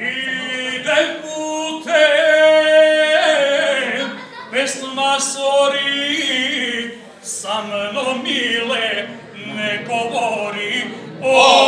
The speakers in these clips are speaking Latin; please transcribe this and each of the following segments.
idet puteo pessumassori samno mile ne gori oh,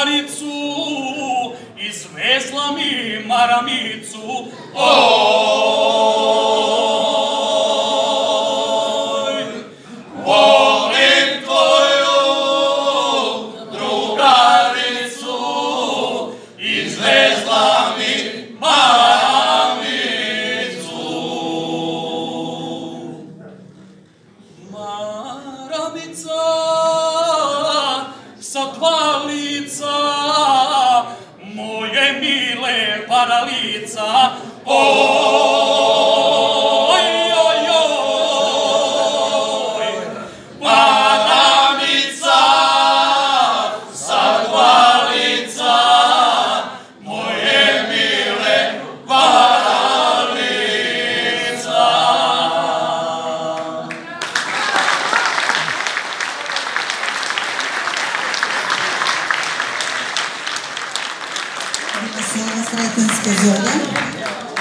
maricu, izvezla mi maramicu, o, sa dva lica, moje mile paralica, oh! Слава Саратинська зона.